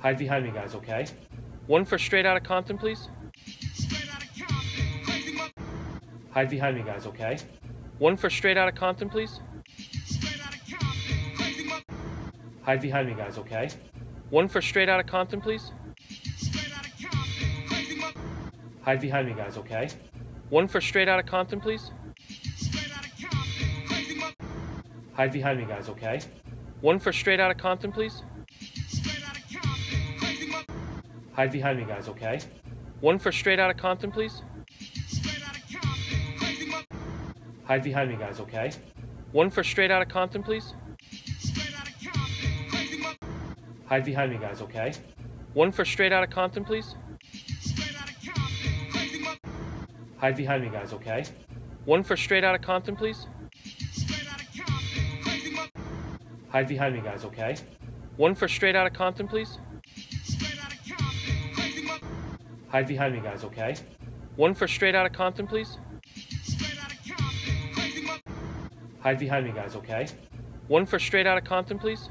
Hide behind me, guys, okay? One for straight out of Compton, please. Hide behind me, guys, okay? One for straight out of Compton, please. Hide behind me, guys, okay? One for straight out of Compton, please. Hide behind me, guys, okay? One for straight out of Compton, please. Hide behind me, guys, okay? One for straight out of Compton, please. Hide behind me, guys, okay? One for straight out of Compton, please. Hide behind me, guys, okay? One for straight out of Compton, please. Hide behind me, guys, okay? One for straight out of Compton, please. Hide behind me, guys, okay? One for straight out of Compton, please. Hide behind me, guys, okay? One for straight out of Compton, please. Hide behind me, guys, okay? One for straight out of Compton, please. Hide behind me, guys, okay? One for straight out of Compton, please.